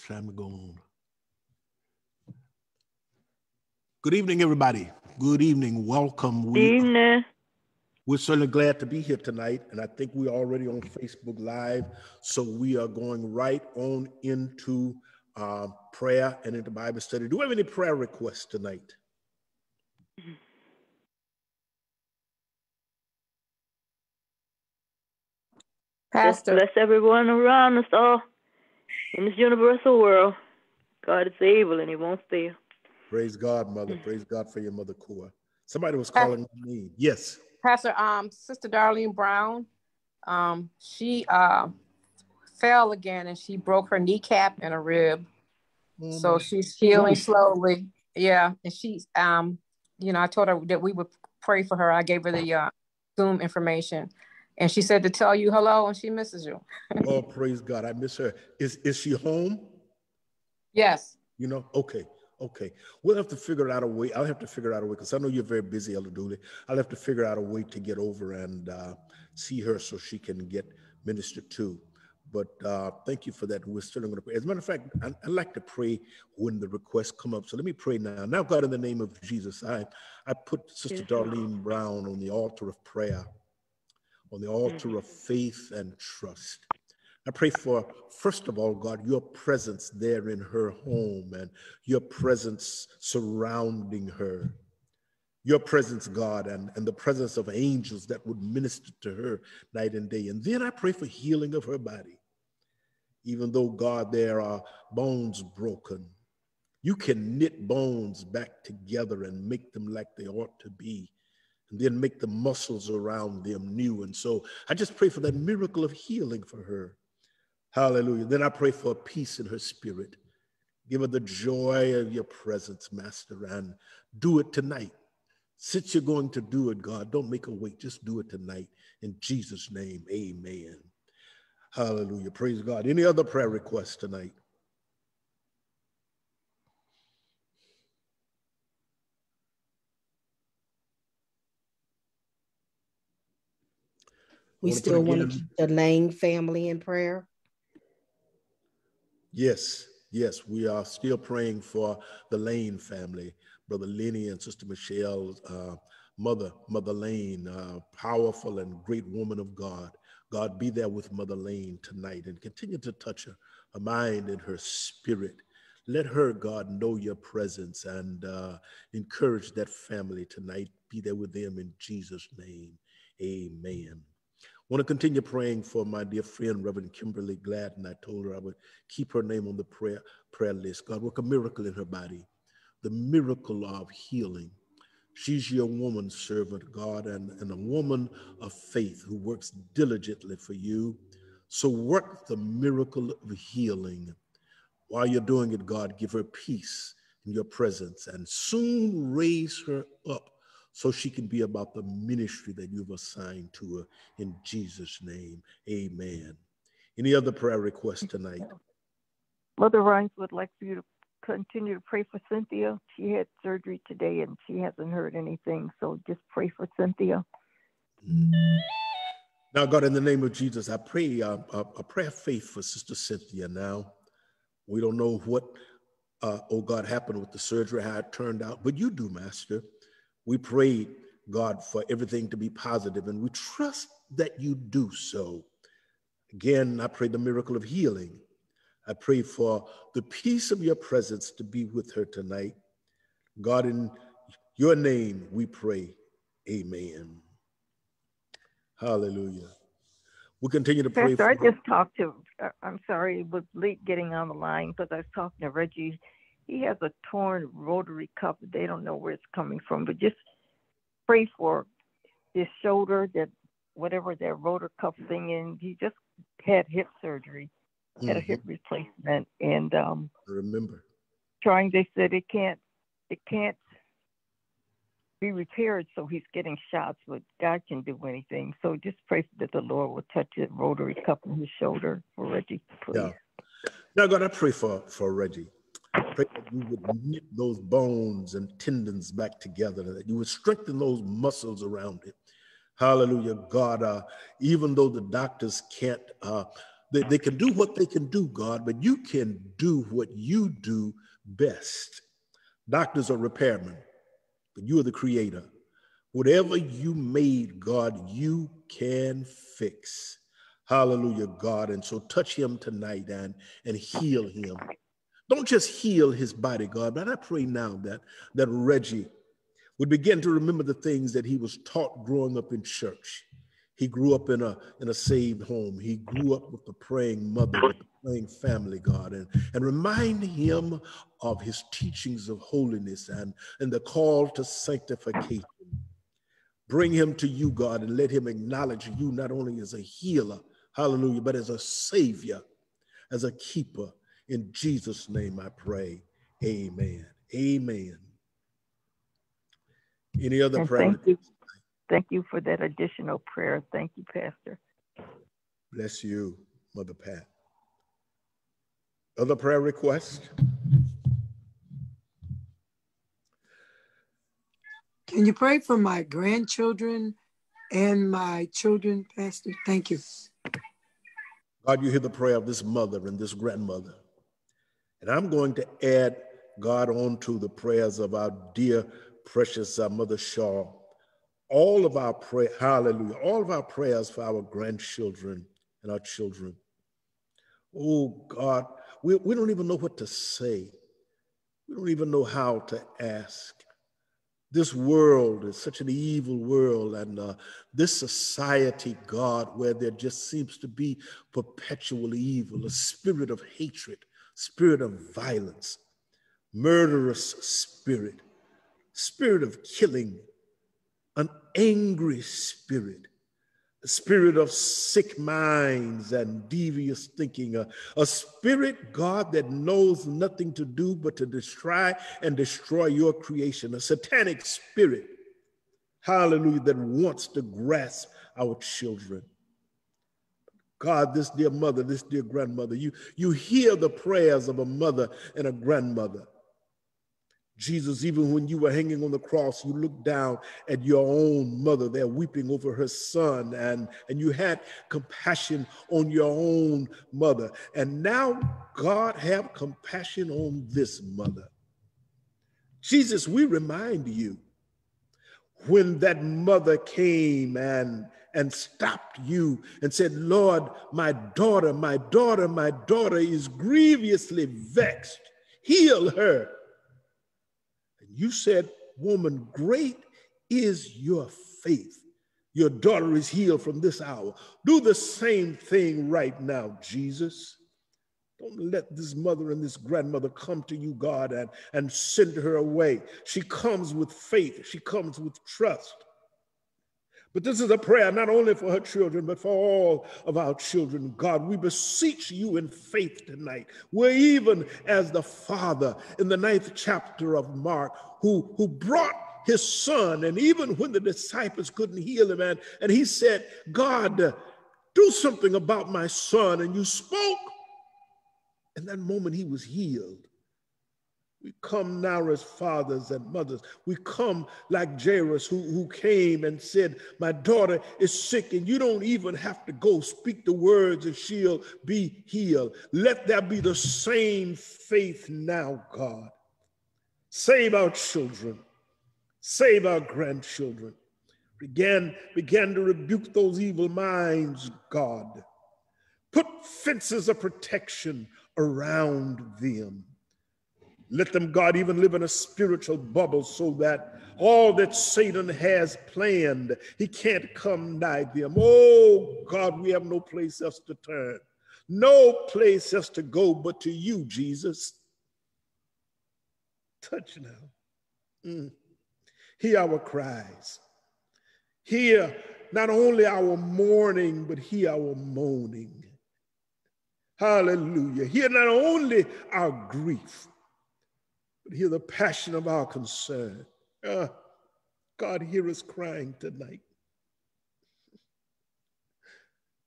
It's time to go on. Good evening, everybody. Good evening. Welcome. We, evening. We're certainly glad to be here tonight, and I think we're already on Facebook Live. So we are going right on into uh, prayer and into Bible study. Do we have any prayer requests tonight? Pastor. bless everyone around us all in this universal world. God is able and he won't fail. Praise God, mother. Praise God for your mother, Kua. Somebody was calling me. Yes. Pastor, um, Sister Darlene Brown, um, she uh, fell again and she broke her kneecap and a rib. Mm-hmm. So she's healing slowly. Yeah. And she's um, you know, I told her that we would pray for her. I gave her the uh, Zoom information and she said to tell you hello and she misses you. oh, praise God. I miss her. Is is she home? Yes. You know, okay. Okay, we'll have to figure out a way. I'll have to figure out a way because I know you're very busy, Elder Dooley. I'll have to figure out a way to get over and uh, see her so she can get ministered to. But uh, thank you for that. We're still going to pray. As a matter of fact, I, I like to pray when the requests come up. So let me pray now. Now, God, in the name of Jesus, I, I put Sister Darlene Brown on the altar of prayer on the altar mm-hmm. of faith and trust. I pray for, first of all, God, your presence there in her home and your presence surrounding her. Your presence, God, and, and the presence of angels that would minister to her night and day. And then I pray for healing of her body. Even though, God, there are bones broken, you can knit bones back together and make them like they ought to be and then make the muscles around them new. And so I just pray for that miracle of healing for her. Hallelujah. Then I pray for peace in her spirit. Give her the joy of your presence, Master, and do it tonight. Since you're going to do it, God, don't make her wait. Just do it tonight. In Jesus' name, amen. Hallelujah. Praise God. Any other prayer requests tonight? We still want to keep the Lane family in prayer. Yes, yes, we are still praying for the Lane family, Brother Lenny and Sister Michelle's uh, mother, Mother Lane, uh, powerful and great woman of God. God, be there with Mother Lane tonight and continue to touch her, her mind and her spirit. Let her, God, know your presence and uh, encourage that family tonight. Be there with them in Jesus' name. Amen want to continue praying for my dear friend, Reverend Kimberly Gladden. I told her I would keep her name on the prayer, prayer list. God, work a miracle in her body, the miracle of healing. She's your woman servant, God, and, and a woman of faith who works diligently for you. So work the miracle of healing. While you're doing it, God, give her peace in your presence and soon raise her up so she can be about the ministry that you've assigned to her in Jesus' name. Amen. Any other prayer requests tonight? Mother Rhines would like for you to continue to pray for Cynthia. She had surgery today and she hasn't heard anything. So just pray for Cynthia. Now, God, in the name of Jesus, I pray uh, a, a prayer of faith for Sister Cynthia now. We don't know what, uh, oh God, happened with the surgery, how it turned out, but you do, Master. We pray, God, for everything to be positive, and we trust that you do so. Again, I pray the miracle of healing. I pray for the peace of your presence to be with her tonight. God, in your name we pray. Amen. Hallelujah. We continue to pray. Pastor, for- I just talked to, uh, I'm sorry, it was late getting on the line because I was talking to Reggie he has a torn rotary cuff. They don't know where it's coming from, but just pray for his shoulder, that whatever that rotor cuff thing in. He just had hip surgery, mm-hmm. had a hip mm-hmm. replacement, and um, remember trying. They said it can't, it can't be repaired, so he's getting shots, but God can do anything. So just pray that the Lord will touch the rotary cuff in his shoulder for Reggie, please. Yeah. Now, God, I pray for for Reggie. Pray that you would knit those bones and tendons back together, that you would strengthen those muscles around it. Hallelujah, God. Uh, even though the doctors can't uh, They, they can do what they can do, God, but you can do what you do best. Doctors are repairmen, but you are the creator. Whatever you made, God, you can fix. Hallelujah, God. And so touch him tonight and, and heal him. Don't just heal his body, God, but I pray now that, that Reggie would begin to remember the things that he was taught growing up in church. He grew up in a, in a saved home. He grew up with a praying mother, with praying family, God, and, and remind him of his teachings of holiness and, and the call to sanctification. Bring him to you, God, and let him acknowledge you not only as a healer, hallelujah, but as a savior, as a keeper. In Jesus' name I pray. Amen. Amen. Any other prayer? Thank you. Thank you for that additional prayer. Thank you, Pastor. Bless you, Mother Pat. Other prayer requests? Can you pray for my grandchildren and my children, Pastor? Thank you. God, you hear the prayer of this mother and this grandmother. And I'm going to add God onto the prayers of our dear, precious uh, Mother Shaw. All of our prayer, hallelujah, all of our prayers for our grandchildren and our children. Oh God, we, we don't even know what to say. We don't even know how to ask this world is such an evil world and uh, this society god where there just seems to be perpetual evil a spirit of hatred spirit of violence murderous spirit spirit of killing an angry spirit a spirit of sick minds and devious thinking, a, a, spirit, God, that knows nothing to do but to destroy and destroy your creation, a satanic spirit, hallelujah, that wants to grasp our children. God, this dear mother, this dear grandmother, you, you hear the prayers of a mother and a grandmother. Jesus, even when you were hanging on the cross, you looked down at your own mother there weeping over her son, and, and you had compassion on your own mother. And now, God, have compassion on this mother. Jesus, we remind you when that mother came and and stopped you and said, Lord, my daughter, my daughter, my daughter is grievously vexed. Heal her And you said, Woman, great is your faith. Your daughter is healed from this hour. Do the same thing right now, Jesus. Don't let this mother and this grandmother come to you, God, and, and send her away. She comes with faith, she comes with trust. But this is a prayer not only for her children, but for all of our children. God, we beseech you in faith tonight. We're even as the Father in the ninth chapter of Mark, who, who brought his son, and even when the disciples couldn't heal him, and, and he said, God, uh, do something about my son. And you spoke. In that moment, he was healed. We come now as fathers and mothers. We come like Jairus, who, who came and said, My daughter is sick, and you don't even have to go speak the words, and she'll be healed. Let there be the same faith now, God. Save our children, save our grandchildren. Began, began to rebuke those evil minds, God. Put fences of protection around them let them, God, even live in a spiritual bubble so that all that Satan has planned, he can't come nigh them. Oh, God, we have no place else to turn, no place else to go but to you, Jesus. Touch now. Mm. Hear our cries. Hear not only our mourning, but hear our moaning. Hallelujah. Hear not only our grief, but hear the passion of our concern. Uh, God, hear us crying tonight.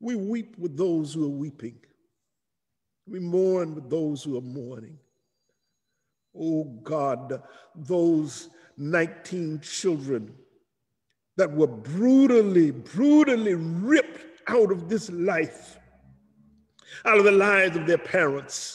We weep with those who are weeping. We mourn with those who are mourning. Oh God, those 19 children that were brutally, brutally ripped out of this life out of the lives of their parents,